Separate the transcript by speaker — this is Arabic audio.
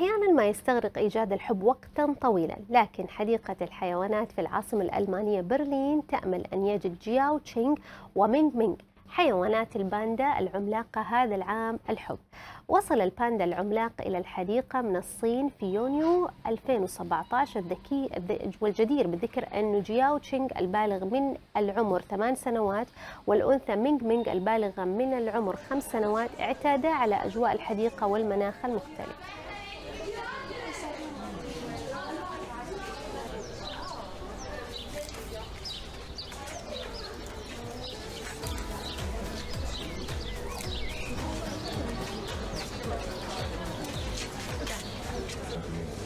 Speaker 1: أحيانا ما يستغرق إيجاد الحب وقتا طويلا لكن حديقة الحيوانات في العاصمة الألمانية برلين تأمل أن يجد جياو تشينغ ومينغ مينغ حيوانات الباندا العملاقة هذا العام الحب. وصل الباندا العملاق إلى الحديقة من الصين في يونيو 2017 الذكي والجدير بالذكر أن جياو تشينغ البالغ من العمر ثمان سنوات والأنثى مينغ مينغ البالغة من العمر خمس سنوات اعتادا على أجواء الحديقة والمناخ المختلف. Obrigado.